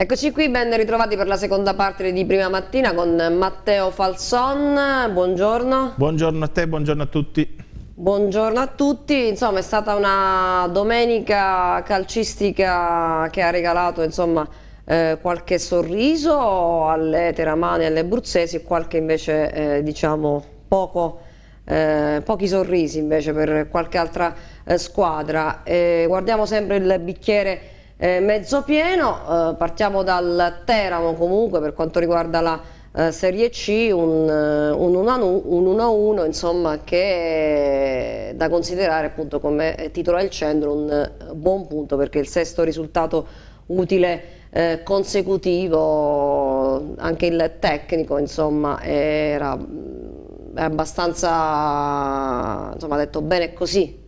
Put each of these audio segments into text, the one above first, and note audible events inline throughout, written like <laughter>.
Eccoci qui, ben ritrovati per la seconda parte di Prima Mattina con Matteo Falson, buongiorno. Buongiorno a te, buongiorno a tutti. Buongiorno a tutti, insomma è stata una domenica calcistica che ha regalato insomma, eh, qualche sorriso alle teramane e alle abruzzesi e qualche invece eh, diciamo poco, eh, pochi sorrisi invece per qualche altra eh, squadra. guardiamo sempre il bicchiere eh, mezzo pieno, eh, partiamo dal Teramo comunque per quanto riguarda la eh, Serie C, un, eh, un 1-1 insomma che è da considerare appunto come titola il centro un eh, buon punto perché il sesto risultato utile eh, consecutivo, anche il tecnico insomma era abbastanza insomma detto bene così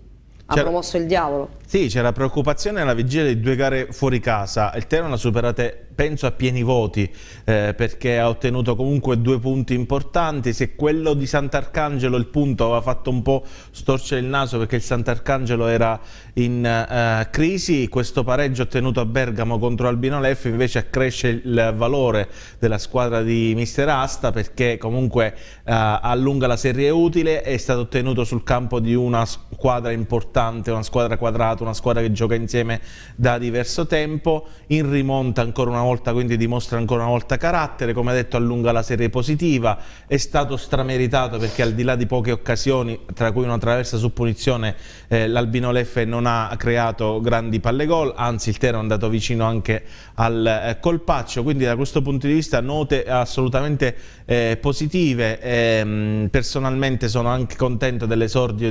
ha promosso il diavolo sì, c'era preoccupazione alla vigilia di due gare fuori casa. Il Terno ha superate, penso, a pieni voti eh, perché ha ottenuto comunque due punti importanti. Se quello di Sant'Arcangelo, il punto, aveva fatto un po' storcere il naso perché il Sant'Arcangelo era in eh, crisi, questo pareggio ottenuto a Bergamo contro Albino Leff invece accresce il valore della squadra di Mister Asta perché comunque eh, allunga la serie utile, è stato ottenuto sul campo di una squadra importante, una squadra quadrata una squadra che gioca insieme da diverso tempo, in rimonta ancora una volta, quindi dimostra ancora una volta carattere, come detto allunga la serie positiva, è stato strameritato perché al di là di poche occasioni, tra cui una traversa su punizione, eh, l'Albino Leffe non ha creato grandi palle gol, anzi il Tero è andato vicino anche al eh, colpaccio, quindi da questo punto di vista note assolutamente eh, positive, ehm, personalmente sono anche contento dell'esordio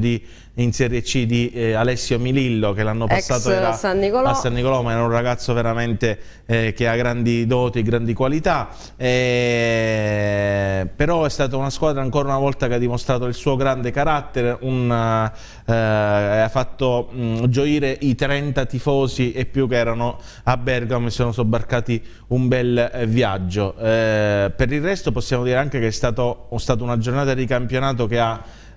in Serie C di eh, Alessio Milillo che l'anno passato era San a San Nicolò, ma era un ragazzo veramente eh, che ha grandi doti, grandi qualità, eh, però è stata una squadra ancora una volta che ha dimostrato il suo grande carattere, un, eh, ha fatto mh, gioire i 30 tifosi e più che erano a Bergamo e sono sobbarcati un bel eh, viaggio. Eh, per il resto possiamo dire anche che è stato, stata una giornata di campionato che ha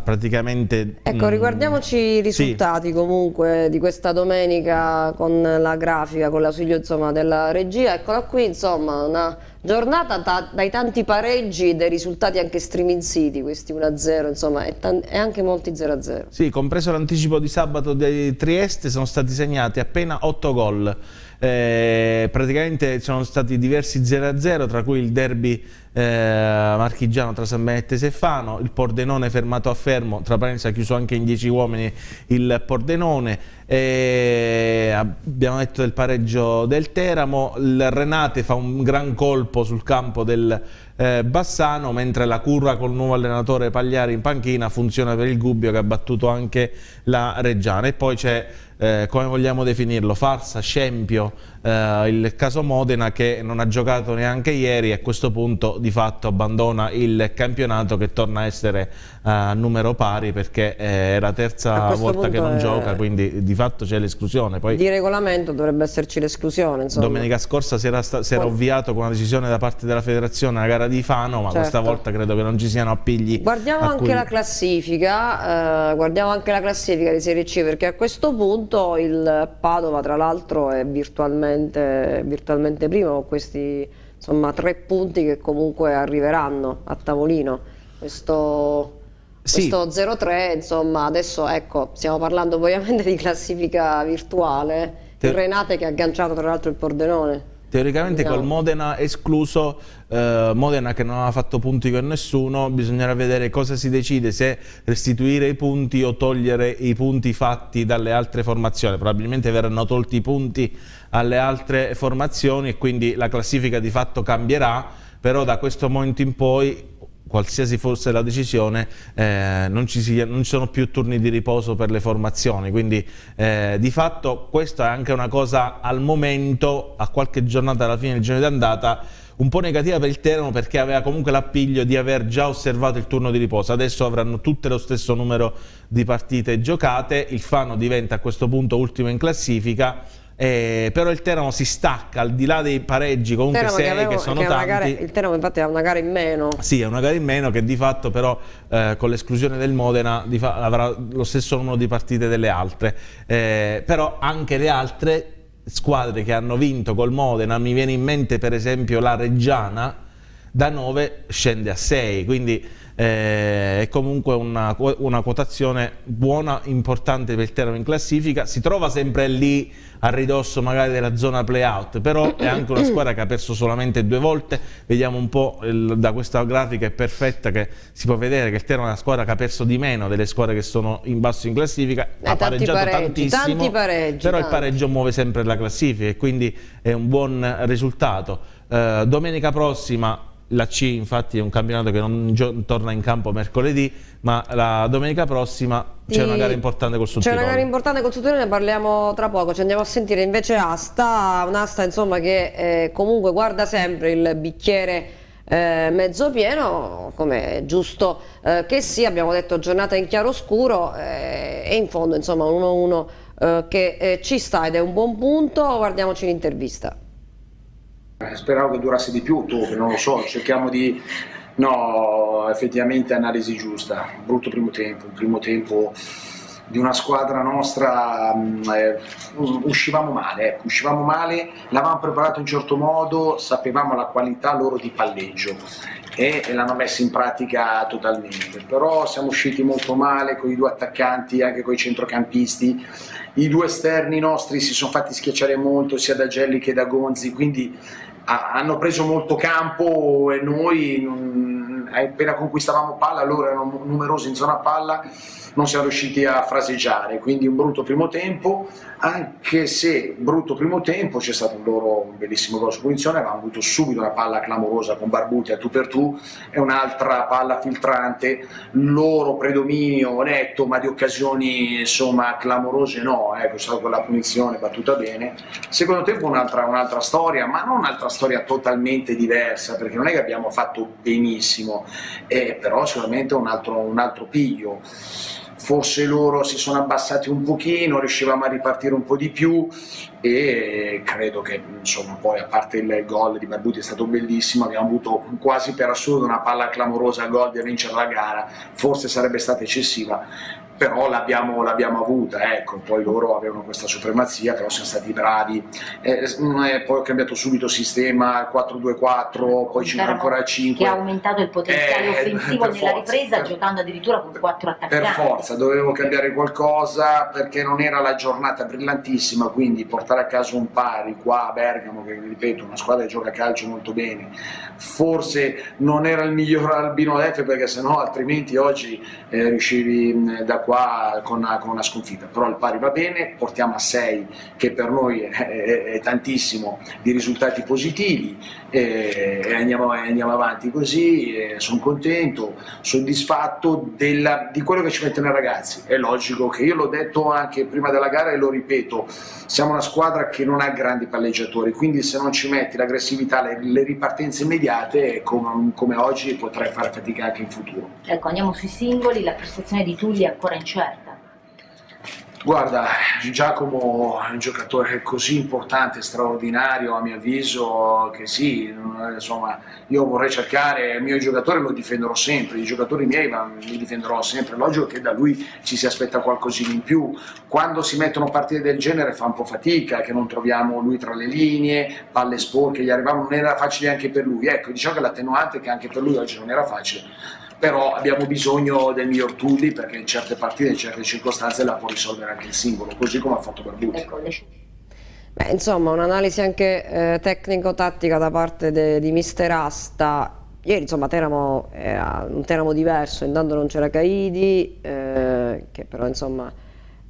praticamente ecco mm, riguardiamoci i risultati sì. comunque di questa domenica con la grafica con l'ausilio insomma della regia. Eccola qui insomma una giornata ta dai tanti pareggi dei risultati anche striminziti questi 1-0 insomma e, e, anche molti 0-0 sì compreso l'anticipo di sabato di Trieste sono stati segnati appena 8 gol eh, praticamente sono stati diversi 0-0 tra cui il derby eh, marchigiano tra San Benetto e Seffano, il Pordenone fermato a fermo, tra parentesi ha chiuso anche in 10 uomini il Pordenone, eh, abbiamo detto del pareggio del Teramo, il Renate fa un gran colpo sul campo del eh, Bassano, mentre la curva col nuovo allenatore Pagliari in panchina funziona per il Gubbio che ha battuto anche la Reggiana. E poi c'è eh, come vogliamo definirlo, farsa, scempio, eh, il caso Modena che non ha giocato neanche ieri e a questo punto di fatto abbandona il campionato che torna a essere a numero pari perché eh, è la terza volta che non è... gioca, quindi di fatto c'è l'esclusione. Di regolamento dovrebbe esserci l'esclusione. Domenica scorsa si era, si era ovviato con una decisione da parte della federazione la gara di Fano, ma certo. questa volta credo che non ci siano appigli. Guardiamo anche cui... la classifica, eh, guardiamo anche la classifica di Serie C perché a questo punto il Padova tra l'altro è virtualmente, virtualmente primo con questi insomma, tre punti che comunque arriveranno a tavolino. Questo, sì. questo 0-3 insomma adesso ecco stiamo parlando ovviamente di classifica virtuale. Il Renate che ha agganciato tra l'altro il Pordenone. Teoricamente col Modena escluso, eh, Modena che non ha fatto punti con nessuno, bisognerà vedere cosa si decide, se restituire i punti o togliere i punti fatti dalle altre formazioni. Probabilmente verranno tolti i punti alle altre formazioni e quindi la classifica di fatto cambierà, però da questo momento in poi qualsiasi fosse la decisione, eh, non, ci sia, non, ci sono più turni di riposo per le formazioni, quindi eh, di fatto questa è anche una cosa al momento, a qualche giornata alla fine del giorno di andata, un po' negativa per il Teramo perché aveva comunque l'appiglio di aver già osservato il turno di riposo, adesso avranno tutte lo stesso numero di partite giocate, il Fano diventa a questo punto ultimo in classifica, eh, però il Teramo si stacca al di là dei pareggi comunque Teramo sei che, avevo, che sono che tanti. gara, il Teramo infatti ha una gara in meno. Sì è una gara in meno che di fatto però eh, con l'esclusione del Modena avrà lo stesso numero di partite delle altre. Eh, però anche le altre squadre che hanno vinto col Modena, mi viene in mente per esempio la Reggiana, da 9 scende a 6, quindi eh, è comunque una, una, quotazione buona, importante per il Teramo in classifica, si trova sempre lì a ridosso magari della zona playout, però è anche una squadra che ha perso solamente due volte, vediamo un po' il, da questa grafica è perfetta che si può vedere che il Teramo è una squadra che ha perso di meno delle squadre che sono in basso in classifica, eh, ha pareggiato pareggi, tantissimo, pareggi, però tanti. il pareggio muove sempre la classifica e quindi è un buon risultato. Eh, domenica prossima la C infatti è un campionato che non torna in campo mercoledì, ma la domenica prossima c'è una gara importante col Sud C'è una gara importante col Sud ne parliamo tra poco, ci andiamo a sentire invece Asta, un'asta insomma che eh, comunque guarda sempre il bicchiere eh, mezzo pieno, come è giusto eh, che sia, abbiamo detto giornata in chiaroscuro eh, e in fondo insomma un 1-1 eh, che eh, ci sta ed è un buon punto, guardiamoci l'intervista. Eh, speravo che durasse di più ottobre, non lo so, cerchiamo di... No, effettivamente analisi giusta, brutto primo tempo, il primo tempo di una squadra nostra mm, eh, uscivamo male, ecco, uscivamo male, l'avevamo preparato in un certo modo, sapevamo la qualità loro di palleggio e, e l'hanno messa in pratica totalmente, però siamo usciti molto male con i due attaccanti, anche con i centrocampisti, i due esterni nostri si sono fatti schiacciare molto sia da Gelli che da Gonzi, quindi hanno preso molto campo e noi non, appena conquistavamo palla, loro erano numerosi in zona palla, non siamo riusciti a fraseggiare, quindi un brutto primo tempo, anche se brutto primo tempo c'è stato un loro bellissimo gol su punizione, avevamo avuto subito una palla clamorosa con Barbuti a tu per tu e un'altra palla filtrante, loro predominio netto ma di occasioni insomma clamorose no, ecco, è stata quella punizione battuta bene. Secondo tempo un'altra, un'altra storia, ma non un'altra storia totalmente diversa, perché non è che abbiamo fatto benissimo, eh, però sicuramente un altro, un altro piglio forse loro si sono abbassati un pochino, riuscivamo a ripartire un po' di più e credo che insomma poi a parte il gol di Barbuti è stato bellissimo, abbiamo avuto quasi per assurdo una palla clamorosa a gol di vincere la gara, forse sarebbe stata eccessiva, però l'abbiamo, l'abbiamo avuta, ecco. poi loro avevano questa supremazia, però siamo stati bravi, eh, eh, poi ho cambiato subito sistema, 4-2-4, poi 5 ancora 5. Che ha aumentato il potenziale eh, offensivo nella forza, ripresa, per, giocando addirittura con 4 attaccanti. Per forza, dovevo cambiare qualcosa perché non era la giornata brillantissima, quindi portare a casa un pari qua a Bergamo, che ripeto, una squadra che gioca a calcio molto bene, forse non era il miglior <laughs> Albino F perché sennò altrimenti oggi eh, riuscivi da qua con una, con una, sconfitta, però il pari va bene, portiamo a 6 che per noi è, è, è tantissimo di risultati positivi e, e andiamo, andiamo, avanti così, sono contento, soddisfatto della, di quello che ci mettono i ragazzi, è logico che io l'ho detto anche prima della gara e lo ripeto, siamo una squadra che non ha grandi palleggiatori, quindi se non ci metti l'aggressività, le, le ripartenze immediate come, come oggi potrai fare fatica anche in futuro. Ecco, andiamo sui singoli, la prestazione di Tulli è ancora incerta. Guarda, Giacomo è un giocatore così importante, straordinario a mio avviso, che sì, insomma, io vorrei cercare, il mio giocatore lo difenderò sempre, i giocatori miei li difenderò sempre, logico che da lui ci si aspetta qualcosina in più, quando si mettono partite del genere fa un po' fatica, che non troviamo lui tra le linee, palle sporche, gli arrivavano, non era facile anche per lui, ecco, diciamo che l'attenuante che anche per lui oggi non era facile però abbiamo bisogno del miglior Tulli perché in certe partite, in certe circostanze la può risolvere anche il singolo, così come ha fatto Barbuti. Ecco, Beh, insomma, un'analisi anche eh, tecnico-tattica da parte de, di mister Asta. Ieri, insomma, Teramo era un Teramo diverso, intanto non c'era Caidi, eh, che però, insomma,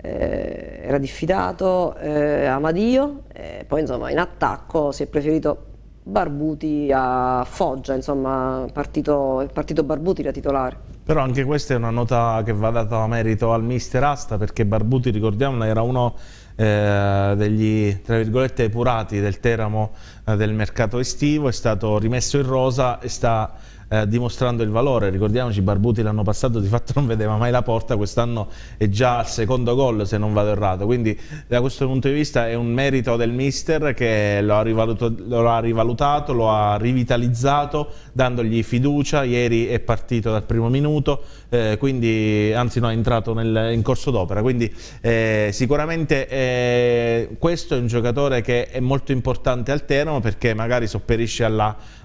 eh, era diffidato, eh, Amadio, poi, insomma, in attacco si è preferito Barbuti a Foggia, insomma, partito, il partito Barbuti da titolare. Però anche questa è una nota che va data a merito al mister Asta perché Barbuti, ricordiamolo, era uno eh, degli epurati del Teramo del mercato estivo, è stato rimesso in rosa e sta eh, dimostrando il valore. Ricordiamoci, Barbuti l'anno passato di fatto non vedeva mai la porta, quest'anno è già al secondo gol se non vado errato. Quindi da questo punto di vista è un merito del mister che lo ha, rivalutato, lo ha rivalutato, lo ha rivitalizzato, dandogli fiducia. Ieri è partito dal primo minuto, eh, quindi, anzi no, è entrato nel, in corso d'opera. Quindi eh, sicuramente eh, questo è un giocatore che è molto importante al Teramo perché magari sopperisce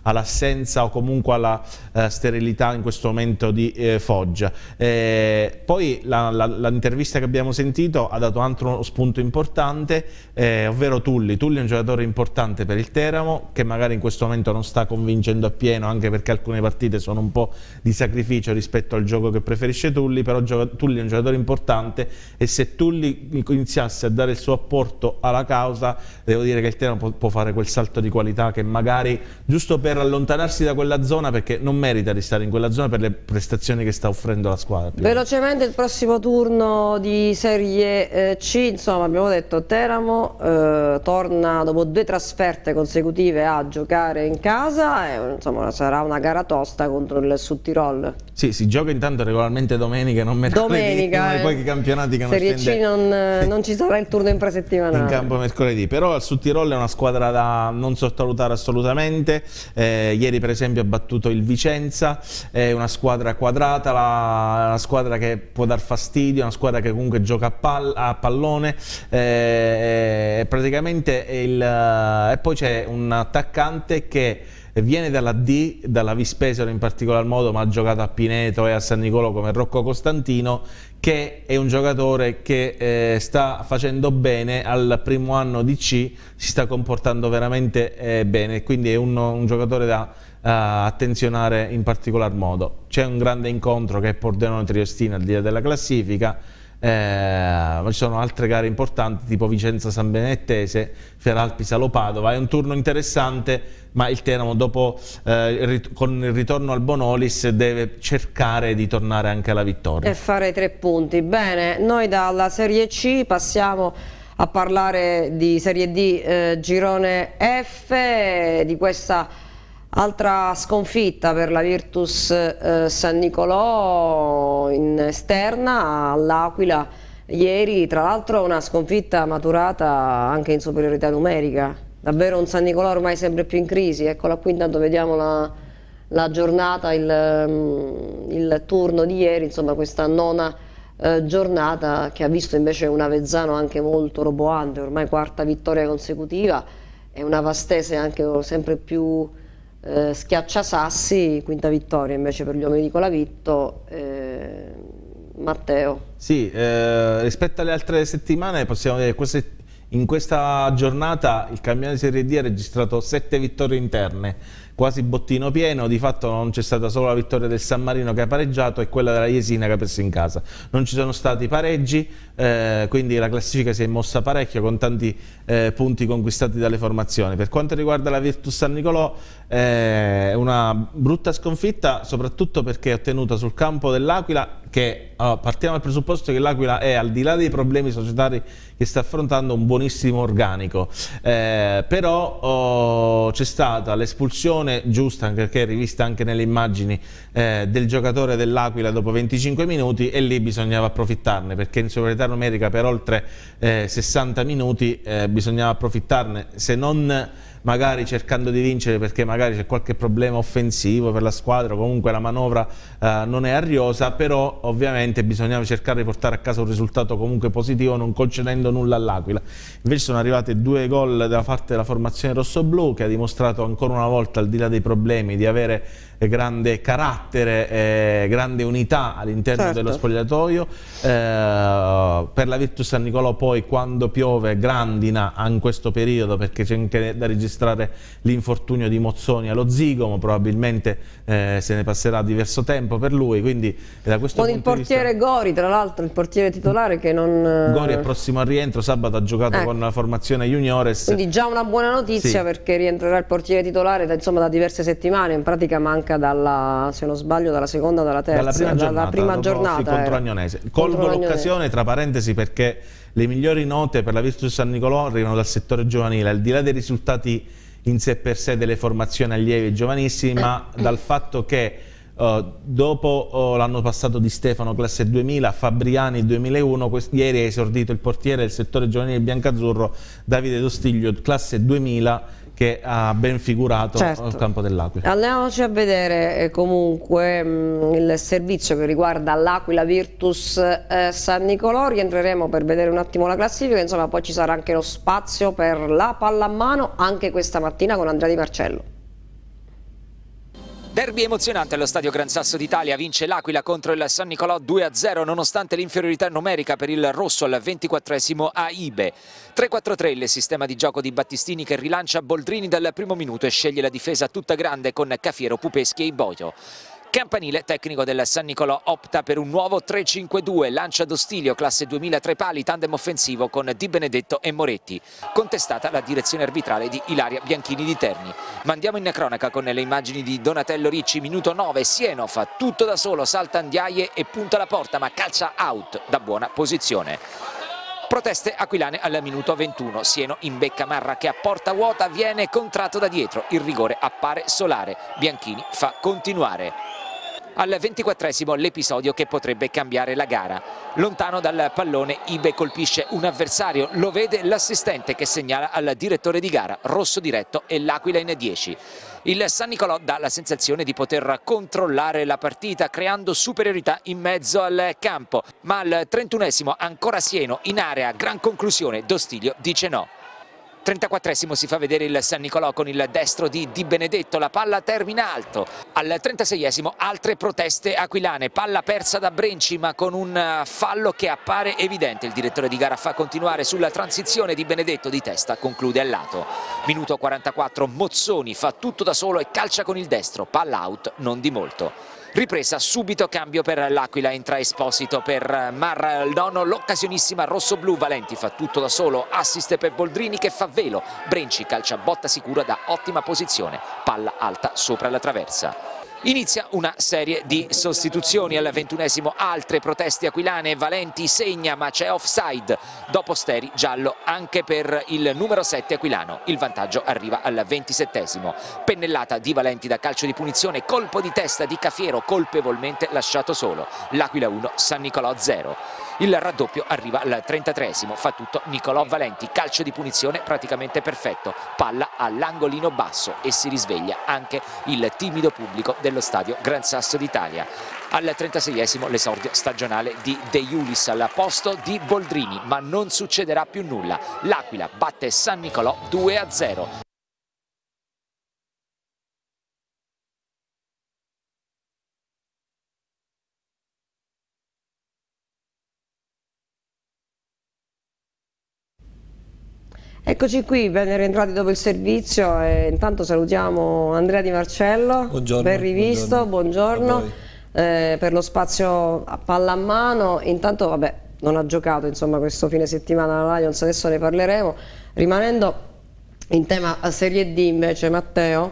all'assenza all o comunque alla uh, sterilità in questo momento di eh, Foggia. Eh, poi l'intervista che abbiamo sentito ha dato altro spunto importante, eh, ovvero Tulli. Tulli è un giocatore importante per il Teramo che magari in questo momento non sta convincendo appieno anche perché alcune partite sono un po' di sacrificio rispetto al gioco che preferisce Tulli, però Tulli è un giocatore importante e se Tulli iniziasse a dare il suo apporto alla causa devo dire che il Teramo può fare quel salto di qualità che magari giusto per allontanarsi da quella zona perché non merita di stare in quella zona per le prestazioni che sta offrendo la squadra. Velocemente il prossimo turno di Serie eh, C, insomma abbiamo detto Teramo eh, torna dopo due trasferte consecutive a giocare in casa e insomma sarà una gara tosta contro il Sud Sì, si gioca intanto regolarmente domenica, non mercoledì, domenica, eh. poi i campionati che Serie non scende... C non, <laughs> non, ci sarà il turno in presettimanale. In campo mercoledì, però il Sud Tirol è una squadra da non sottovalutare assolutamente, eh, ieri per esempio ha battuto il Vicenza, è una squadra quadrata, la, una squadra che può dar fastidio, una squadra che comunque gioca a, pal a pallone, eh, praticamente il, e poi c'è un attaccante che viene dalla D, dalla Vispesero in particolar modo, ma ha giocato a Pineto e a San Nicolò come Rocco Costantino, che è un giocatore che eh, sta facendo bene al primo anno di C, si sta comportando veramente eh, bene, quindi è un, un giocatore da uh, attenzionare in particolar modo. C'è un grande incontro che è Pordenone Triostina al di là della classifica, eh, ci sono altre gare importanti tipo Vicenza San Benettese, Feralpi Salopadova, è un turno interessante ma il Teramo dopo eh, con il ritorno al Bonolis deve cercare di tornare anche alla vittoria. E fare tre punti. Bene, noi dalla Serie C passiamo a parlare di Serie D eh, Girone F, di questa Altra sconfitta per la Virtus eh, San Nicolò in esterna all'Aquila. Ieri, tra l'altro una sconfitta maturata anche in superiorità numerica, davvero un San Nicolò ormai sempre più in crisi, eccola qui intanto vediamo la, la giornata, il, mm, il, turno di ieri, insomma questa nona eh, giornata che ha visto invece un Avezzano anche molto roboante, ormai quarta vittoria consecutiva e una Vastese anche sempre più eh, schiacciasassi, quinta vittoria invece per gli uomini di Colavitto. Eh, Matteo. Sì, eh, rispetto alle altre settimane possiamo dire che in questa giornata il campionato di Serie D ha registrato sette vittorie interne quasi bottino pieno, di fatto non c'è stata solo la vittoria del San Marino che ha pareggiato e quella della Jesina che ha perso in casa. Non ci sono stati pareggi, eh, quindi la classifica si è mossa parecchio con tanti eh, punti conquistati dalle formazioni. Per quanto riguarda la Virtus San Nicolò, eh, una brutta sconfitta, soprattutto perché è ottenuta sul campo dell'Aquila che allora, partiamo dal presupposto che l'Aquila è al di là dei problemi societari che sta affrontando un buonissimo organico. Eh, però oh, c'è stata l'espulsione giusta anche perché è rivista anche nelle immagini eh, del giocatore dell'Aquila dopo 25 minuti e lì bisognava approfittarne perché in superiorità numerica per oltre eh, 60 minuti eh, bisognava approfittarne se non magari cercando di vincere perché magari c'è qualche problema offensivo per la squadra, comunque la manovra eh, non è ariosa, però ovviamente bisognava cercare di portare a casa un risultato comunque positivo non concedendo nulla all'Aquila. Invece sono arrivati due gol da parte della formazione rossoblù che ha dimostrato ancora una volta al di là dei problemi di avere grande carattere, eh, grande unità all'interno certo. dello spogliatoio. Eh, per la Virtus San Nicolò poi quando piove grandina in questo periodo perché c'è anche da registrare l'infortunio di Mozzoni allo zigomo, probabilmente eh, se ne passerà diverso tempo per lui. Quindi da questo Con il portiere vista... Gori, tra l'altro, il portiere titolare che non... Gori è prossimo al rientro, sabato ha giocato ecco. con la formazione juniores. Quindi già una buona notizia sì. perché rientrerà il portiere titolare da, insomma, da diverse settimane, in pratica manca dalla, se non sbaglio, dalla seconda o dalla terza. Dalla prima giornata, dalla prima giornata contro Agnonese. Colgo l'occasione, tra parentesi, perché le migliori note per la Virtus San Nicolò arrivano dal settore giovanile, al di là dei risultati in sé per sé delle formazioni allievi e giovanissimi, ma dal fatto che Uh, dopo uh, l'anno passato di Stefano classe 2000, Fabriani 2001, ieri ha esordito il portiere del settore giovanile biancazzurro Davide Dostiglio classe 2000 che ha ben figurato certo. al campo dell'Aquila. Andiamoci a vedere eh, comunque mh, mm, il servizio che riguarda l'Aquila Virtus eh, San Nicolò, rientreremo per vedere un attimo la classifica, insomma poi ci sarà anche lo spazio per la palla a mano anche questa mattina con Andrea Di Marcello. Derby emozionante allo stadio Gran Sasso d'Italia, vince l'Aquila contro il San Nicolò 2-0 nonostante l'inferiorità numerica per il rosso al 24esimo a Ibe. 3-4-3 il sistema di gioco di Battistini che rilancia Boldrini dal primo minuto e sceglie la difesa tutta grande con Cafiero, Pupeschi e Iboio. Campanile, tecnico del San Nicolò, opta per un nuovo 3-5-2, lancia d'ostilio, classe 2003 pali, tandem offensivo con Di Benedetto e Moretti. Contestata la direzione arbitrale di Ilaria Bianchini di Terni. Mandiamo in cronaca con le immagini di Donatello Ricci, minuto 9, Sieno fa tutto da solo, salta Andiaie e punta la porta ma calcia out da buona posizione. Proteste aquilane al minuto 21, Sieno in becca Marra che a porta vuota viene contratto da dietro, il rigore appare solare, Bianchini fa continuare. Al ventiquattresimo l'episodio che potrebbe cambiare la gara. Lontano dal pallone Ibe colpisce un avversario, lo vede l'assistente che segnala al direttore di gara, rosso diretto e l'Aquila in 10. Il San Nicolò dà la sensazione di poter controllare la partita creando superiorità in mezzo al campo, ma al trentunesimo ancora Sieno in area, gran conclusione, Dostiglio dice no. 34esimo si fa vedere il San Nicolò con il destro di Di Benedetto, la palla termina alto. Al 36esimo altre proteste aquilane, palla persa da Brenci ma con un fallo che appare evidente. Il direttore di gara fa continuare sulla transizione di Benedetto di testa, conclude al lato. Minuto 44, Mozzoni fa tutto da solo e calcia con il destro, palla out non di molto. Ripresa subito cambio per l'Aquila, entra Esposito per Mardono, l'occasionissima rosso-blu, Valenti fa tutto da solo, assist per Boldrini che fa velo, Brenci calcia botta sicura da ottima posizione, palla alta sopra la traversa. Inizia una serie di sostituzioni. Al ventunesimo, altre proteste aquilane, Valenti segna ma c'è offside, dopo Steri giallo anche per il numero 7 aquilano, il vantaggio arriva al ventisettesimo, pennellata di Valenti da calcio di punizione, colpo di testa di Cafiero colpevolmente lasciato solo, l'Aquila 1, San Nicolò 0. Il raddoppio arriva al 33esimo, fa tutto Nicolò Valenti, calcio di punizione praticamente perfetto, palla all'angolino basso e si risveglia anche il timido pubblico dello stadio Gran Sasso d'Italia. Al 36esimo l'esordio stagionale di De Iulis al posto di Boldrini, ma non succederà più nulla. L'Aquila batte San Nicolò 2-0. Eccoci qui, ben rientrati dopo il servizio e intanto salutiamo Andrea Di Marcello, buongiorno, ben rivisto, buongiorno, buongiorno eh, per lo spazio a palla a mano, intanto vabbè non ha giocato insomma questo fine settimana la Lions, adesso ne parleremo, rimanendo in tema Serie D invece Matteo,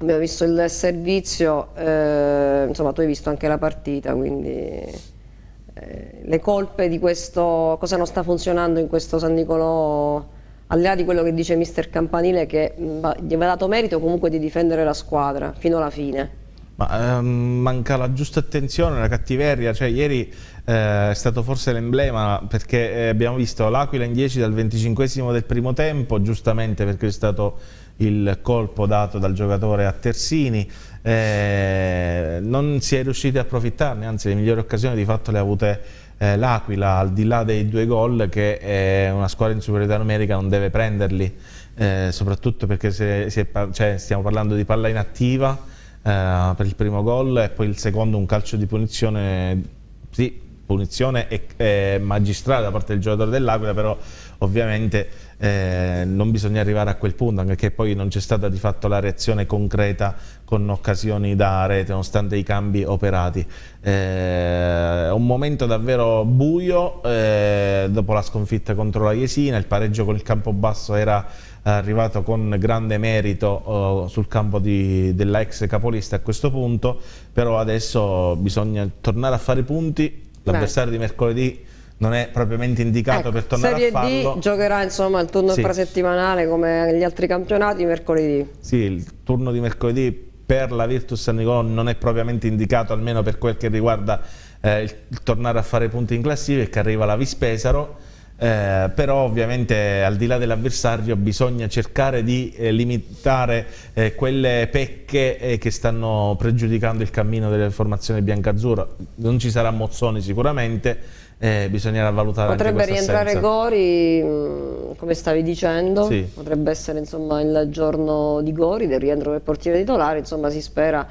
abbiamo visto il servizio, eh, insomma tu hai visto anche la partita quindi eh, le colpe di questo, cosa non sta funzionando in questo San Nicolò al di là di quello che dice mister Campanile che gli aveva dato merito comunque di difendere la squadra fino alla fine. Ma, ehm, manca la giusta attenzione, la cattiveria, cioè ieri eh, è stato forse l'emblema perché eh, abbiamo visto l'Aquila in 10 dal 25 del primo tempo, giustamente perché è stato il colpo dato dal giocatore a Tersini, eh, non si è riusciti a approfittarne, anzi le migliori occasioni di fatto le ha avute eh, l'Aquila al di là dei due gol che è una squadra in superiorità numerica non deve prenderli eh, soprattutto perché se, se cioè, stiamo parlando di palla inattiva eh, per il primo gol e poi il secondo un calcio di punizione sì, punizione e, e magistrale da parte del giocatore dell'Aquila però ovviamente eh, non bisogna arrivare a quel punto anche perché poi non c'è stata di fatto la reazione concreta con occasioni da rete nonostante i cambi operati. Eh, è un momento davvero buio eh, dopo la sconfitta contro la Jesina il pareggio con il campo basso era arrivato con grande merito uh, sul campo della ex capolista a questo punto però adesso bisogna tornare a fare punti. L'avversario di mercoledì non è propriamente indicato ecco, per tornare Serie a farlo. D giocherà insomma il turno sì. infrasettimanale come gli altri campionati mercoledì. Sì, il turno di mercoledì per la Virtus San Nicolò non è propriamente indicato, almeno per quel che riguarda eh, il, tornare a fare punti in classifica, che arriva la Vispesaro, eh, però ovviamente al di là dell'avversario bisogna cercare di eh, limitare eh, quelle pecche eh, che stanno pregiudicando il cammino delle formazioni biancazzurra. Non ci sarà Mozzoni sicuramente, eh, bisognerà valutare potrebbe rientrare assenza. Gori mm, come stavi dicendo sì. potrebbe essere insomma il giorno di Gori del rientro del portiere titolare insomma si spera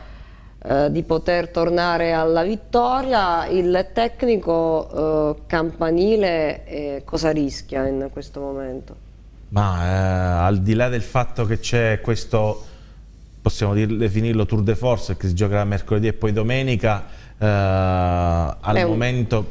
eh, di poter tornare alla vittoria il tecnico eh, campanile eh, cosa rischia in questo momento? ma eh, al di là del fatto che c'è questo possiamo definirlo tour de force che si giocherà mercoledì e poi domenica eh, al un... momento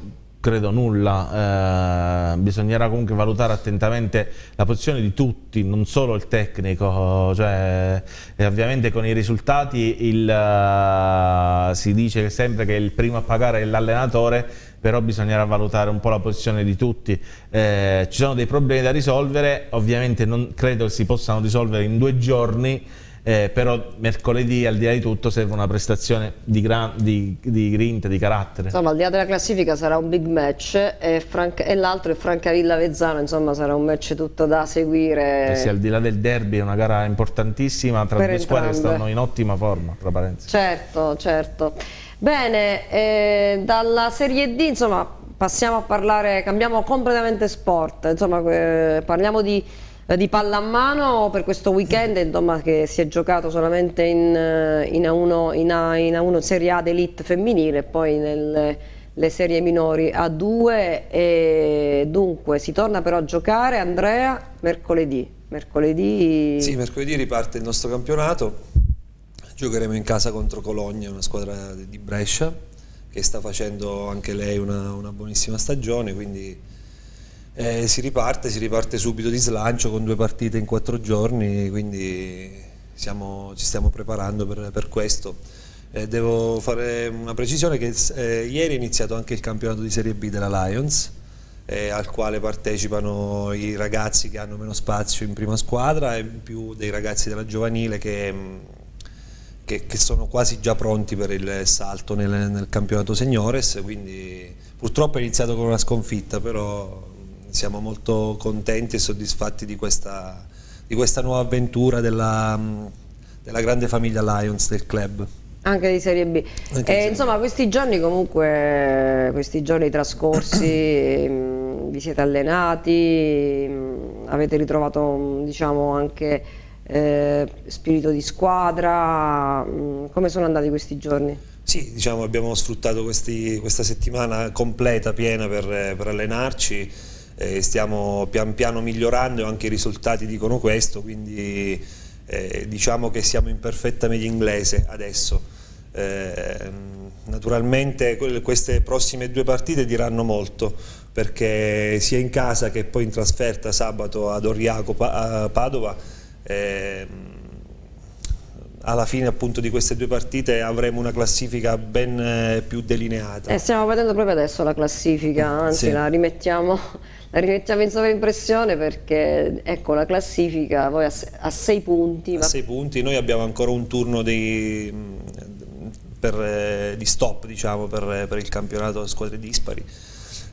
credo nulla, eh, bisognerà comunque valutare attentamente la posizione di tutti, non solo il tecnico, cioè, ovviamente con i risultati il, uh, si dice sempre che il primo a pagare è l'allenatore, però bisognerà valutare un po' la posizione di tutti. Eh, ci sono dei problemi da risolvere, ovviamente non credo si possano risolvere in due giorni, eh, però mercoledì al di là di tutto serve una prestazione di, gran, di, di grinta, di carattere. Insomma al di là della classifica sarà un big match e, e l'altro è Francavilla-Vezzano, insomma sarà un match tutto da seguire. Eh sì, al di là del derby è una gara importantissima tra per due entrambe. squadre che stanno in ottima forma, tra parentesi. Certo, certo. Bene, eh, dalla Serie D insomma passiamo a parlare, cambiamo completamente sport, insomma eh, parliamo di di pallamano per questo weekend insomma, che si è giocato solamente in, in, A1, in, A, in A1 Serie A d'Elite femminile e poi nelle serie minori A2 e dunque si torna però a giocare Andrea mercoledì. Mercoledì sì mercoledì riparte il nostro campionato. Giocheremo in casa contro Cologna una squadra di Brescia che sta facendo anche lei una, una buonissima stagione quindi eh, si riparte, si riparte subito di slancio con due partite in quattro giorni, quindi siamo, ci stiamo preparando per, per questo. Eh, devo fare una precisione che eh, ieri è iniziato anche il campionato di Serie B della Lions, eh, al quale partecipano i ragazzi che hanno meno spazio in prima squadra e in più dei ragazzi della giovanile che, che, che sono quasi già pronti per il salto nel, nel campionato seniores, quindi purtroppo è iniziato con una sconfitta, però siamo molto contenti e soddisfatti di questa, di questa nuova avventura della, della, grande famiglia Lions del club. Anche di Serie B. Eh, insomma, questi giorni comunque, questi giorni trascorsi, <coughs> vi siete allenati, avete ritrovato diciamo anche eh, spirito di squadra, come sono andati questi giorni? Sì, diciamo abbiamo sfruttato questi, questa settimana completa, piena per, per allenarci eh, stiamo pian piano migliorando e anche i risultati dicono questo, quindi eh, diciamo che siamo in perfetta media inglese adesso. Eh, naturalmente queste prossime due partite diranno molto perché sia in casa che poi in trasferta sabato ad Oriaco a Padova ehm, alla fine appunto di queste due partite avremo una classifica ben eh, più delineata. Eh, stiamo vedendo proprio adesso la classifica, anzi sì. la rimettiamo <laughs> la rimettiamo in sovraimpressione perché ecco la classifica poi a, a sei punti. A sei punti, noi abbiamo ancora un turno di, per, eh, di stop diciamo, per, per il campionato a squadre dispari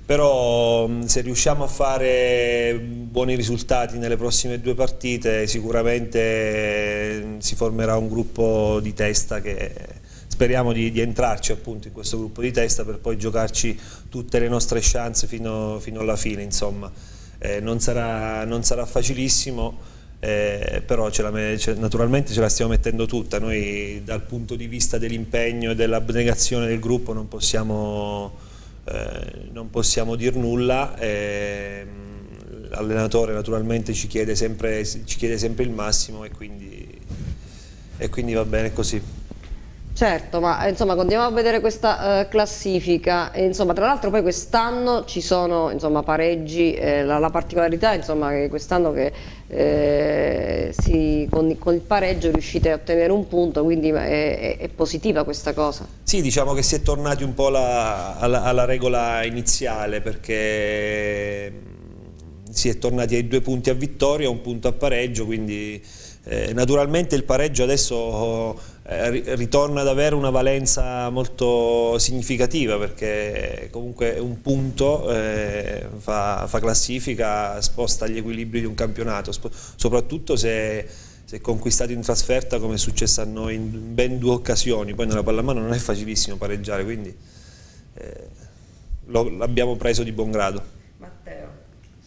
però se riusciamo a fare buoni risultati nelle prossime due partite sicuramente si formerà un gruppo di testa che speriamo di, di, entrarci appunto in questo gruppo di testa per poi giocarci tutte le nostre chance fino, fino alla fine insomma. Eh, non, sarà, non, sarà, facilissimo eh, però ce la, ce, naturalmente ce la stiamo mettendo tutta. Noi dal punto di vista dell'impegno e dell'abnegazione del gruppo non possiamo, eh, non possiamo dir nulla l'allenatore naturalmente ci chiede, sempre, ci chiede sempre il massimo e quindi, e quindi va bene così Certo, ma insomma continuiamo a vedere questa uh, classifica e insomma tra l'altro poi quest'anno ci sono insomma pareggi, eh, la, la, particolarità insomma che quest'anno che eh, si, con, con, il pareggio riuscite a ottenere un punto, quindi è, è, è, positiva questa cosa. Sì, diciamo che si è tornati un po' la, alla, alla regola iniziale perché si è tornati ai due punti a vittoria, un punto a pareggio, quindi eh, naturalmente il pareggio adesso eh, ritorna ad avere una valenza molto significativa perché comunque un punto eh, fa, fa, classifica, sposta gli equilibri di un campionato, soprattutto se, se conquistato in trasferta come è successo a noi in ben due occasioni, poi nella pallamano non è facilissimo pareggiare, quindi eh, l'abbiamo preso di buon grado.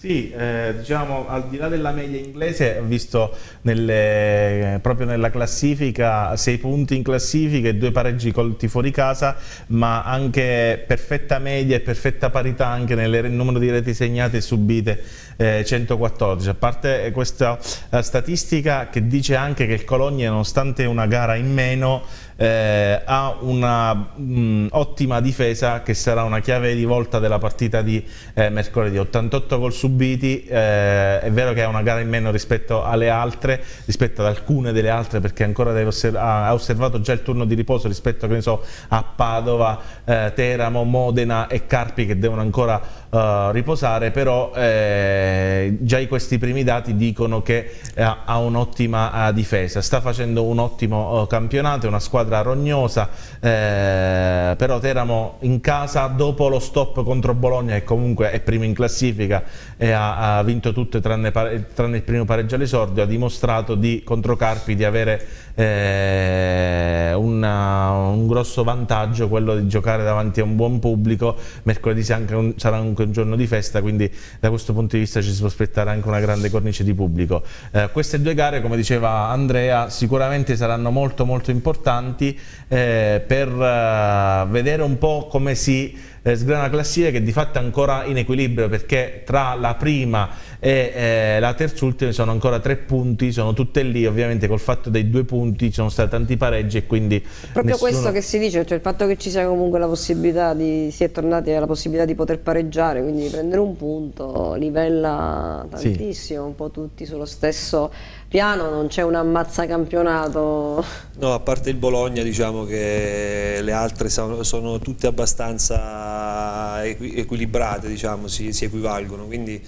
Sì, eh, diciamo al di là della media inglese visto nelle, proprio nella classifica sei punti in classifica e due pareggi colti fuori casa ma anche perfetta media e perfetta parità anche nel numero di reti segnate e subite eh, 114 a parte questa eh, statistica che dice anche che il Cologna nonostante una gara in meno eh, ha una mh, ottima difesa che sarà una chiave di volta della partita di eh, mercoledì. 88 gol subiti eh, è vero che ha una gara in meno rispetto alle altre rispetto ad alcune delle altre perché ancora osserv ha osservato già il turno di riposo rispetto so, a Padova, eh, Teramo, Modena e Carpi che devono ancora uh, riposare però eh, già questi primi dati dicono che ha un'ottima difesa. Sta facendo un ottimo campionato è una squadra rognosa, eh, però Teramo in casa dopo lo stop contro Bologna che comunque è primo in classifica e ha, ha vinto tutte tranne, tranne, il primo pareggio all'esordio, ha dimostrato di, contro Carpi di avere eh, una, un grosso vantaggio, quello di giocare davanti a un buon pubblico, mercoledì un, sarà anche un giorno di festa, quindi da questo punto di vista ci si può aspettare anche una grande cornice di pubblico. Eh, queste due gare, come diceva Andrea, sicuramente saranno molto molto importanti eh, per uh, vedere un po' come si eh, sgrana la classifica che di fatto è ancora in equilibrio perché tra la prima e eh, la terzultima sono ancora tre punti, sono tutte lì, ovviamente col fatto dei due punti ci sono stati tanti pareggi e quindi... Proprio nessuno... questo che si dice, cioè il fatto che ci sia comunque la possibilità di, si è tornati alla possibilità di poter pareggiare, quindi prendere un punto livella tantissimo, sì. un po' tutti sullo stesso piano, non c'è un ammazza campionato. No, a parte il Bologna diciamo che le altre sono, sono tutte abbastanza equilibrate, diciamo, si, si equivalgono, quindi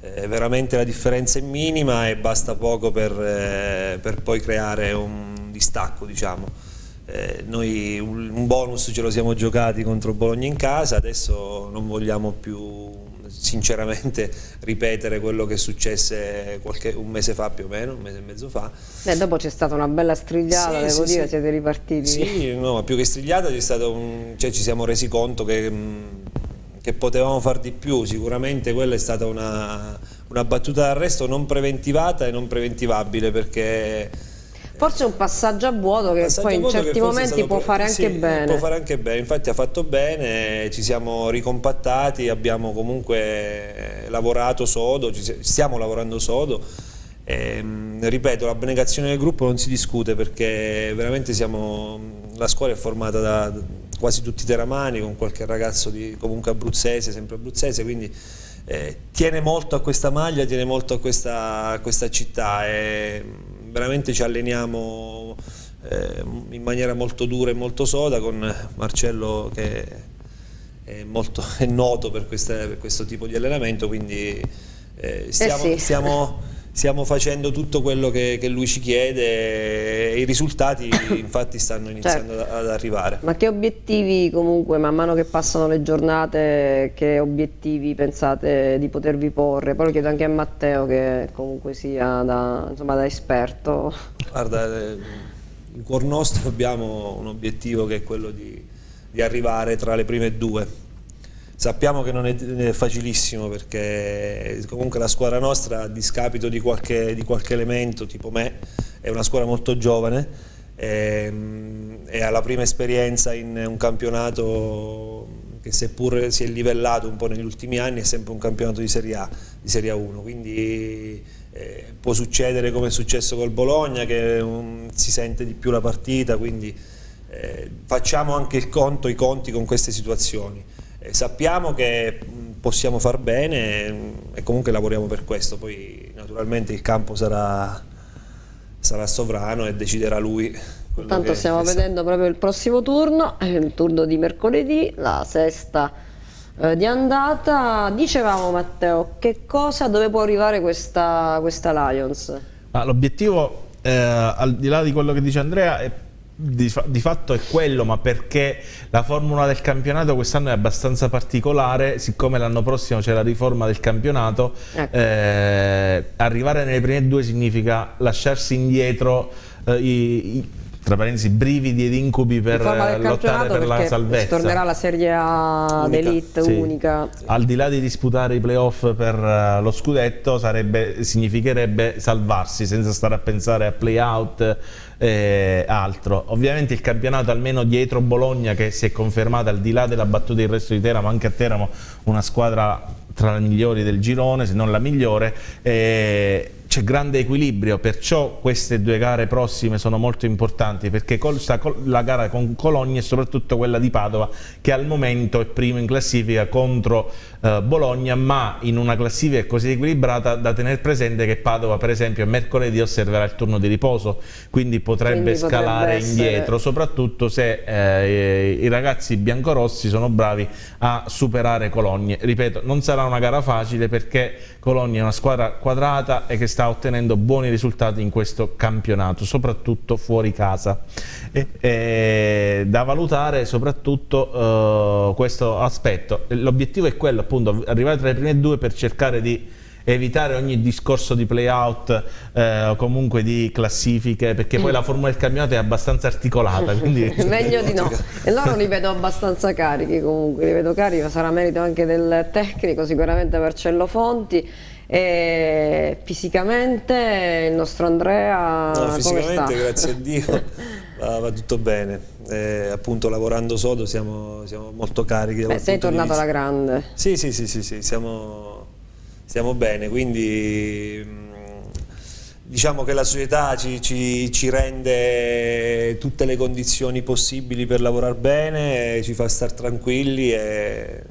eh, veramente la differenza è minima e basta poco per, eh, per poi creare un distacco, diciamo. Eh, noi un, bonus ce lo siamo giocati contro Bologna in casa, adesso non vogliamo più sinceramente <laughs> ripetere quello che successe qualche, un mese fa più o meno, un mese e mezzo fa. Beh, dopo c'è stata una bella strigliata, sì, devo sì, dire, sì. siete ripartiti. Sì, no, più che strigliata un, cioè, ci siamo resi conto che, mm, che, potevamo far di più, sicuramente quella è stata una, una battuta d'arresto non preventivata e non preventivabile perché Forse un passaggio a vuoto che poi in certi momenti può fare anche sì, bene. Può fare anche bene, infatti ha fatto bene, ci siamo ricompattati, abbiamo comunque lavorato sodo, stiamo lavorando sodo. E, ehm, ripeto, l'abnegazione del gruppo non si discute perché veramente siamo, la scuola è formata da quasi tutti teramani, con qualche ragazzo di, comunque abruzzese, sempre abruzzese, quindi eh, tiene molto a questa maglia, tiene molto a questa, a questa città. E, veramente ci alleniamo eh, in maniera molto dura e molto soda con Marcello che è, molto, è noto per, queste, per, questo tipo di allenamento, quindi eh, stiamo, eh sì. stiamo, stiamo, facendo tutto quello che, che, lui ci chiede e i risultati <coughs> infatti stanno iniziando certo. ad arrivare. Ma che obiettivi comunque man mano che passano le giornate, che obiettivi pensate di potervi porre? Poi lo chiedo anche a Matteo che comunque sia da, insomma, da esperto. Guarda, eh, in cuor nostro abbiamo un obiettivo che è quello di, di arrivare tra le prime due. Sappiamo che non è, facilissimo perché comunque la squadra nostra, a discapito di qualche, di qualche elemento, tipo me, è una squadra molto giovane e, ehm, e ha la prima esperienza in un campionato che seppur si è livellato un po' negli ultimi anni è sempre un campionato di Serie A, di Serie A1, quindi eh, può succedere come è successo col Bologna che um, si sente di più la partita, quindi eh, facciamo anche conto, i conti con queste situazioni. Eh, sappiamo che possiamo far bene e comunque lavoriamo per questo, poi naturalmente il campo sarà, sarà sovrano e deciderà lui. Tanto stiamo vedendo proprio il prossimo turno, il turno di mercoledì, la sesta eh, di andata. Dicevamo Matteo, che cosa, dove può arrivare questa, questa Lions? Ah, L'obiettivo, eh, al di là di quello che dice Andrea, è di, di, fatto è quello, ma perché la formula del campionato quest'anno è abbastanza particolare, siccome l'anno prossimo c'è la riforma del campionato, ecco. eh, arrivare nelle prime due significa lasciarsi indietro eh, i, i tra parentesi brividi ed incubi per lottare per la salvezza. Tornerà la Serie A d'Elite sì. unica. Al di là di disputare i playoff per uh, lo scudetto sarebbe, significherebbe salvarsi senza stare a pensare a play-out e altro. Ovviamente il campionato almeno dietro Bologna che si è confermata al di là della battuta del resto di Teramo, anche a Teramo una squadra tra le migliori del girone, se non la migliore. Eh, c'è grande equilibrio, perciò queste due gare prossime sono molto importanti perché la gara con Cologna e soprattutto quella di Padova che al momento è primo in classifica contro eh, Bologna ma in una classifica così equilibrata da tenere presente che Padova per esempio mercoledì osserverà il turno di riposo quindi potrebbe quindi scalare potrebbe indietro soprattutto se eh, i ragazzi biancorossi sono bravi a superare Cologna ripeto non sarà una gara facile perché Cologna è una squadra quadrata e che sta sta ottenendo buoni risultati in questo campionato, soprattutto fuori casa. E, e, da valutare soprattutto uh, questo aspetto. L'obiettivo è quello, appunto, arrivare tra le prime due per cercare di evitare ogni discorso di play-out eh, o comunque di classifiche perché poi la formula del campionato è abbastanza articolata <laughs> quindi... meglio di no <laughs> e loro li vedo abbastanza carichi comunque li vedo carichi sarà merito anche del tecnico sicuramente Marcello Fonti e fisicamente il nostro Andrea no, fisicamente <laughs> grazie a Dio va, va tutto bene. Eh, appunto lavorando sodo siamo, siamo molto carichi. Beh, sei tornato alla grande. Sì sì sì, sì, sì siamo, stiamo bene. Quindi mm, diciamo che la società ci, ci, ci, rende tutte le condizioni possibili per lavorare bene ci fa stare tranquilli e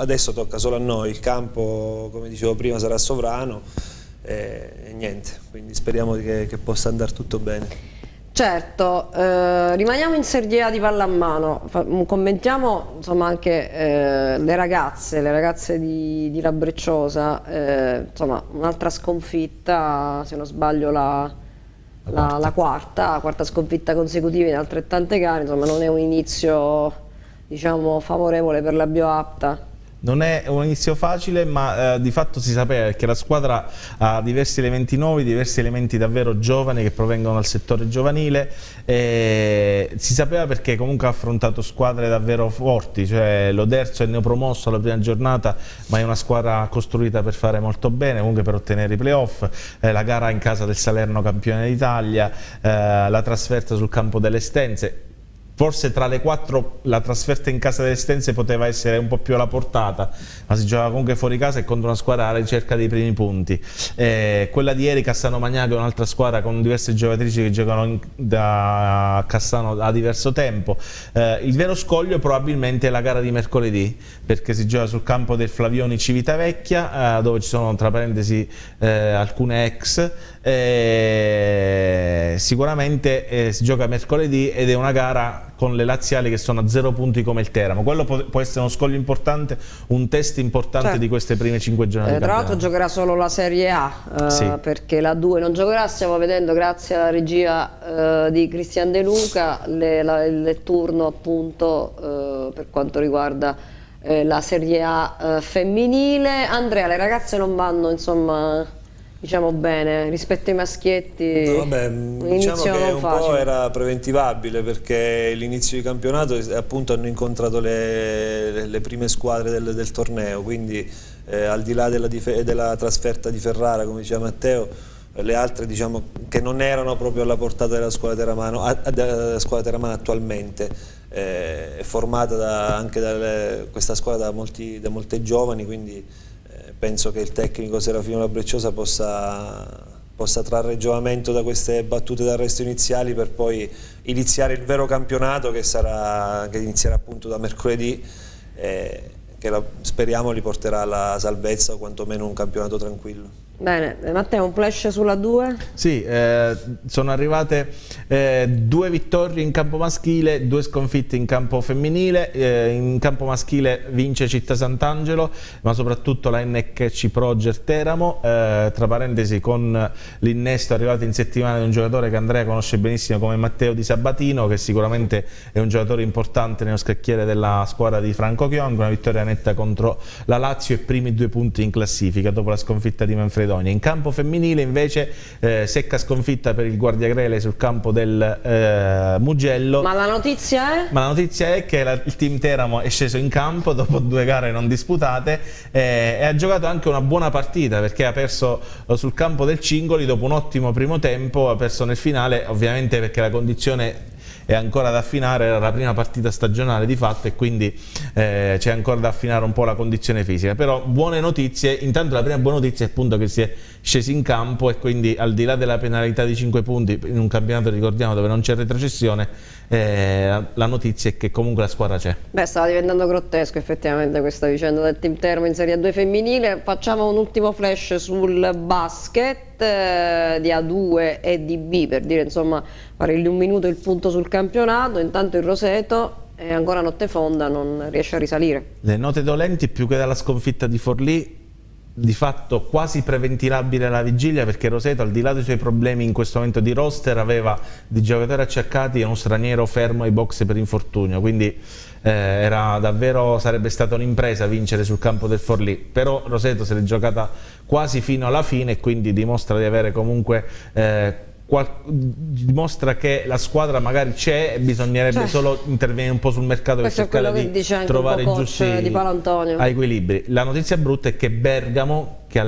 adesso tocca solo a noi, il campo come dicevo prima sarà sovrano e, e niente, quindi speriamo che, che, possa andare tutto bene. Certo, eh, rimaniamo in Serie A di pallamano, commentiamo insomma, anche eh, le ragazze, le ragazze di, di Labrecciosa, eh, un'altra sconfitta, se non sbaglio la, la, quarta. la quarta, quarta sconfitta consecutiva in altrettante gare, insomma non è un inizio diciamo, favorevole per la Bioapta. Non è un inizio facile, ma eh, di fatto si sapeva perché la squadra ha diversi elementi nuovi, diversi elementi davvero giovani che provengono dal settore giovanile. E si sapeva perché comunque ha affrontato squadre davvero forti, cioè l'Oderzo è neopromosso alla prima giornata, ma è una squadra costruita per fare molto bene, comunque per ottenere i playoff. Eh, la gara in casa del Salerno campione d'Italia, eh, la trasferta sul campo delle Stenze forse tra le quattro la trasferta in casa delle Stenze poteva essere un po' più alla portata, ma si giocava comunque fuori casa e contro una squadra alla ricerca dei primi punti. Eh, quella di ieri Cassano Magnago è un'altra squadra con diverse giocatrici che giocano in, da Cassano da diverso tempo. Eh, il vero scoglio probabilmente è la gara di mercoledì, perché si gioca sul campo del Flavioni Civitavecchia, eh, dove ci sono tra parentesi eh, alcune ex. Eh, sicuramente eh, si gioca mercoledì ed è una gara con le laziali che sono a zero punti come il Teramo. Quello può, può essere uno scoglio importante, un test importante certo. di queste prime cinque giornate. Eh, tra l'altro giocherà solo la Serie A, eh, sì. perché la 2 non giocherà, stiamo vedendo grazie alla regia eh, di Cristian De Luca le, la, il turno appunto eh, per quanto riguarda la Serie A femminile. Andrea, le ragazze non vanno insomma diciamo bene, rispetto ai maschietti no, vabbè, diciamo che un facile. po' era preventivabile perché l'inizio di campionato appunto hanno incontrato le, le prime squadre del, del torneo quindi eh, al di là della, della, trasferta di Ferrara come diceva Matteo le altre diciamo che non erano proprio alla portata della squadra Teramano, a, a, della squadra Teramano attualmente eh, è formata da, anche da questa squadra da, molti, da molte giovani quindi penso che il tecnico Serafino Labrecciosa possa, possa trarre giovamento da queste battute d'arresto iniziali per poi iniziare il vero campionato che, sarà, che inizierà appunto da mercoledì eh, che la, speriamo li porterà alla salvezza o quantomeno un campionato tranquillo. Bene, Matteo, un flash sulla 2? Sì, eh, sono arrivate eh, due vittorie in campo maschile, due sconfitte in campo femminile. Eh, in campo maschile vince Città Sant'Angelo, ma soprattutto la NHC Proger Teramo. Eh, tra parentesi, con l'innesto arrivato in settimana di un giocatore che Andrea conosce benissimo come Matteo Di Sabatino, che sicuramente è un giocatore importante nello scacchiere della squadra di Franco Chiong. Una vittoria netta contro la Lazio e primi due punti in classifica dopo la sconfitta di Manfredo. Macedonia. In campo femminile invece eh, secca sconfitta per il Guardiagrele sul campo del eh, Mugello. Ma la notizia è? Ma la notizia è che la, il team Teramo è sceso in campo dopo <laughs> due gare non disputate eh, e ha giocato anche una buona partita perché ha perso eh, sul campo del Cingoli dopo un ottimo primo tempo, ha perso nel finale ovviamente perché la condizione è ancora da affinare, era la prima partita stagionale di fatto e quindi eh, c'è ancora da affinare un po' la condizione fisica, però buone notizie, intanto la prima buona notizia è appunto che si è scesi in campo e quindi al di là della penalità di 5 punti in un campionato ricordiamo dove non c'è retrocessione eh, la notizia è che comunque la squadra c'è. Beh stava diventando grottesco effettivamente questa vicenda del team Termo in Serie A2 femminile facciamo un ultimo flash sul basket eh, di A2 e di B per dire insomma fare in un minuto il punto sul campionato intanto il Roseto è ancora notte fonda non riesce a risalire. Le note dolenti più che dalla sconfitta di Forlì di fatto quasi preventilabile alla vigilia perché Roseto al di là dei suoi problemi in questo momento di roster aveva di giocatori accercati uno straniero fermo ai box per infortunio. Quindi eh, era davvero sarebbe stata un'impresa vincere sul campo del Forlì. Però Roseto se l'è giocata quasi fino alla fine e quindi dimostra di avere comunque eh, dimostra che la squadra magari c'è bisognerebbe cioè, solo intervenire un po' sul mercato per cercare di trovare i giusti equilibri. La notizia brutta è che Bergamo, che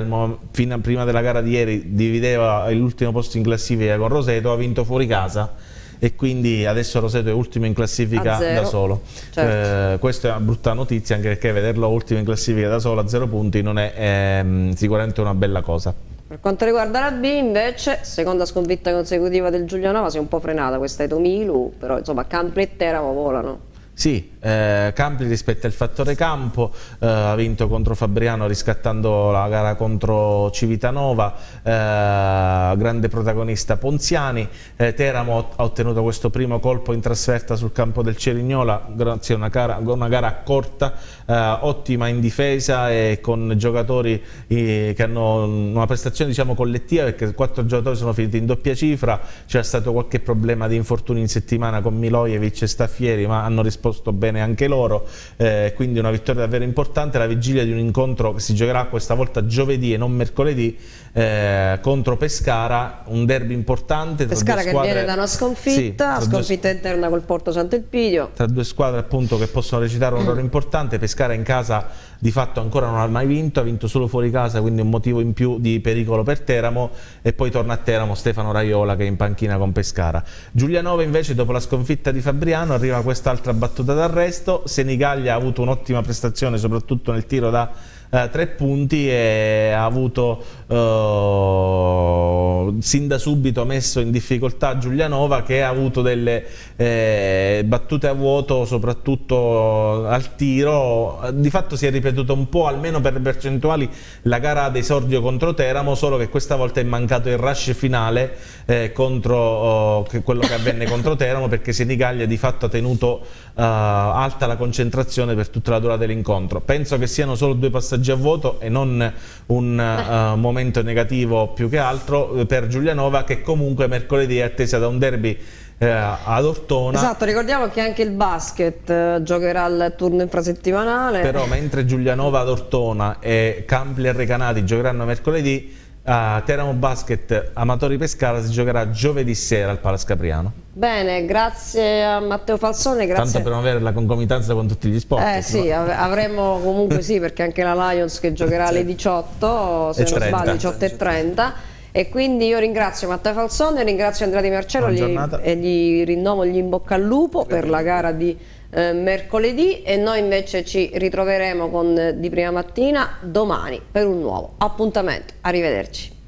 fino a prima della gara di ieri divideva l'ultimo posto in classifica con Roseto, ha vinto fuori casa e quindi adesso Roseto è ultimo in classifica da solo. Certo. Eh, questa è una brutta notizia anche perché vederlo ultimo in classifica da solo a zero punti non è ehm, sicuramente una bella cosa. Per quanto riguarda la B invece, seconda sconfitta consecutiva del Giulianova, si è un po' frenata questa Etomilu, però insomma Campri e Teramo volano. Sì, eh, Campli rispetto al fattore campo, eh, ha vinto contro Fabriano riscattando la gara contro Civitanova, eh, grande protagonista Ponziani, eh, Teramo ha ottenuto questo primo colpo in trasferta sul campo del Cerignola grazie a una gara, una gara corta, eh, ottima in difesa e con giocatori eh, che hanno una prestazione diciamo, collettiva perché quattro giocatori sono finiti in doppia cifra, c'è stato qualche problema di infortuni in settimana con Milojevic e Staffieri ma hanno risposto risposto bene anche loro, eh, quindi una vittoria davvero importante, la vigilia di un incontro che si giocherà questa volta giovedì e non mercoledì eh, contro Pescara, un derby importante. Pescara che squadre... viene da una sconfitta, sì, sconfitta due... interna col Porto Sant'Elpidio. Tra due squadre appunto che possono recitare un <clears throat> ruolo importante, Pescara in casa di fatto ancora non ha mai vinto, ha vinto solo fuori casa, quindi un motivo in più di pericolo per Teramo e poi torna a Teramo Stefano Raiola che è in panchina con Pescara. Giulianova invece dopo la sconfitta di Fabriano arriva quest'altra battuta d'arresto, Senigallia ha avuto un'ottima prestazione soprattutto nel tiro da eh, tre punti e ha avuto eh, sin da subito messo in difficoltà Giulianova che ha avuto delle eh, battute a vuoto soprattutto al tiro. Di fatto si è ripetuto un po' almeno per percentuali la gara ad esordio contro Teramo solo che questa volta è mancato il rush finale eh, contro oh, quello che avvenne contro <laughs> Teramo perché Senigallia di fatto ha tenuto alta la concentrazione per tutta la durata dell'incontro penso che siano solo due passaggi a voto e non un uh, momento negativo più che altro eh, per Giulianova che comunque mercoledì è attesa da un derby eh, ad Ortona. Esatto, ricordiamo che anche il basket eh, giocherà il turno infrasettimanale. Però mentre Giulianova ad Ortona e Campli e Recanati giocheranno mercoledì, a Teramo Basket Amatori Pescara si giocherà giovedì sera al Palace Capriano. Bene, grazie a Matteo Falsone. Grazie. Tanto per non avere la concomitanza con tutti gli sport. Eh sì, av avremo comunque sì, perché anche la Lions che giocherà alle 18, se non sbaglio, 18 e 30. E quindi io ringrazio Matteo Falsone, ringrazio Andrea Di Marcello gli, e gli rinnovo gli in bocca al lupo per la gara di eh, mercoledì e noi invece ci ritroveremo con Di Prima Mattina domani per un nuovo appuntamento. Arrivederci.